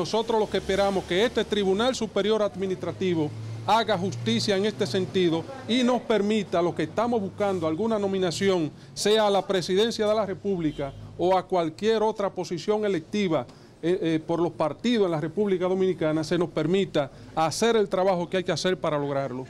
Nosotros lo que esperamos que este Tribunal Superior Administrativo haga justicia en este sentido y nos permita los que estamos buscando, alguna nominación, sea a la presidencia de la República o a cualquier otra posición electiva eh, eh, por los partidos en la República Dominicana, se nos permita hacer el trabajo que hay que hacer para lograrlo.